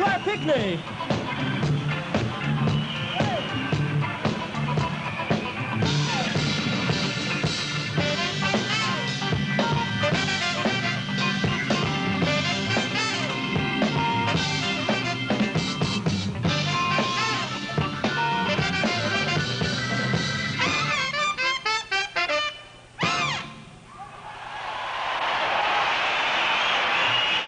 try a pick me.